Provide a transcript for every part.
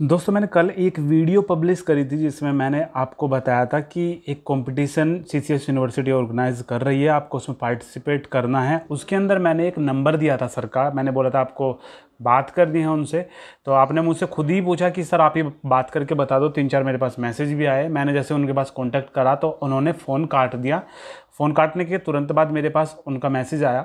दोस्तों, मैंने कल एक वीडियो पब्लिश करी थी जिसमें मैंने आपको बताया था कि एक कंपटीशन सीसीएस यूनिवर्सिटी ऑर्गेनाइज कर रही है। आपको उसमें पार्टिसिपेट करना है। उसके अंदर मैंने एक नंबर दिया था सर का। मैंने बोला था, आपको बात करनी है उनसे। तो आपने मुझसे खुद ही पूछा कि, सर, आप ये बात करके बता दो, तीन चार मेरे पास मैसेज भी आए। मैंने जैसे उनके पास कॉन्टैक्ट करा तो उन्होंने फ़ोन काट दिया। फ़ोन काटने के तुरंत बाद मेरे पास उनका मैसेज आया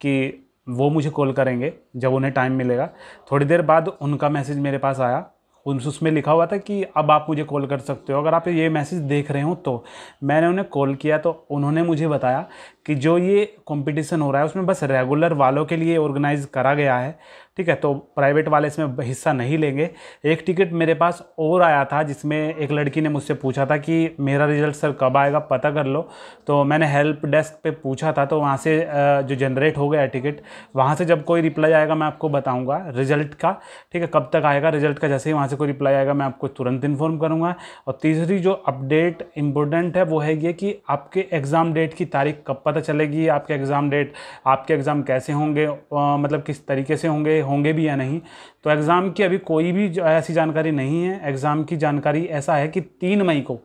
कि वो मुझे कॉल करेंगे जब उन्हें टाइम मिलेगा। थोड़ी देर बाद उनका मैसेज मेरे पास आया। उसमें लिखा हुआ था कि अब आप मुझे कॉल कर सकते हो। अगर आप ये मैसेज देख रहे हो तो मैंने उन्हें कॉल किया तो उन्होंने मुझे बताया कि जो ये कंपटीशन हो रहा है, उसमें बस रेगुलर वालों के लिए ऑर्गेनाइज करा गया है। ठीक है तो प्राइवेट वाले इसमें हिस्सा नहीं लेंगे। एक टिकट मेरे पास और आया था, जिसमें एक लड़की ने मुझसे पूछा था कि मेरा रिज़ल्ट सर कब आएगा, पता कर लो। तो मैंने हेल्प डेस्क पे पूछा था तो वहाँ से जो जनरेट हो गया टिकट वहाँ से जब कोई रिप्लाई आएगा, मैं आपको बताऊँगा रिज़ल्ट का, ठीक है, कब तक आएगा रिज़ल्ट का। जैसे ही वहाँ से कोई रिप्लाई आएगा, मैं आपको तुरंत इन्फॉर्म करूँगा। और तीसरी जो अपडेट इम्पोर्टेंट है, वो है ये कि आपके एग्ज़ाम डेट की तारीख कब पता चलेगी? आपके एग्ज़ाम डेट आपके एग्ज़ाम कैसे होंगे? मतलब किस तरीके से होंगे? होंगे भी या नहीं। तो एग्ज़ाम की अभी कोई भी ऐसी जानकारी नहीं है। एग्ज़ाम की जानकारी ऐसा है कि तीन मई को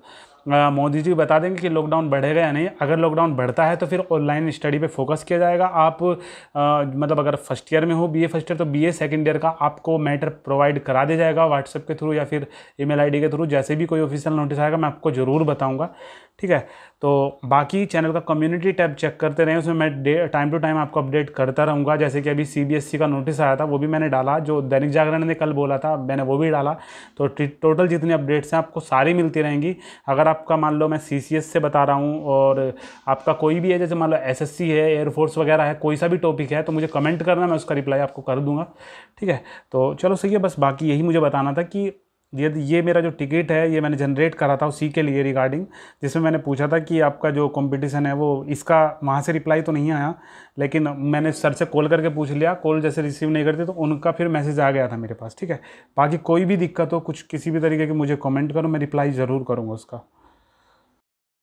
मोदी जी बता देंगे कि लॉकडाउन बढ़ेगा या नहीं। अगर लॉकडाउन बढ़ता है तो फिर ऑनलाइन स्टडी पे फोकस किया जाएगा। आप आ, मतलब अगर फ़र्स्ट ईयर में हो बीए फ़र्स्ट ईयर तो बीए सेकंड ईयर का आपको मैटर प्रोवाइड करा दिया जाएगा व्हाट्सएप के थ्रू या फिर ईमेल आईडी के थ्रू जैसे भी कोई ऑफिशियल नोटिस आएगा मैं आपको ज़रूर बताऊँगा। ठीक है? तो बाकी चैनल का कम्युनिटी टैब चेक करते रहें। उसमें मैं टाइम टू टाइम आपको अपडेट करता रहूँगा। जैसे कि अभी सी का नोटिस आया था वो भी मैंने डाला। जो दैनिक जागरण ने कल बोला था मैंने वो भी डाला। तो टोटल जितनी अपडेट्स हैं आपको सारी मिलती रहेंगी। अगर आपका मान लो मैं सीसीएस से बता रहा हूँ और आपका कोई भी है, जैसे मान लो एसएससी है एयरफोर्स वगैरह है, कोई सा भी टॉपिक है तो मुझे कमेंट करना, मैं उसका रिप्लाई आपको कर दूँगा, ठीक है? तो चलो सही है, बस बाकी यही मुझे बताना था कि ये ये मेरा जो टिकट है, ये मैंने जनरेट करा था उसी के लिए रिगार्डिंग जिसमें मैंने पूछा था कि आपका जो कंपटीशन है, वो इसका वहाँ से रिप्लाई तो नहीं आया, लेकिन मैंने सर से कॉल करके पूछ लिया कॉल जैसे रिसीव नहीं करते तो उनका फिर मैसेज आ गया था मेरे पास, ठीक है? बाकी कोई भी दिक्कत हो, कुछ किसी भी तरीके की मुझे कमेंट करो, मैं रिप्लाई ज़रूर करूँगा उसका।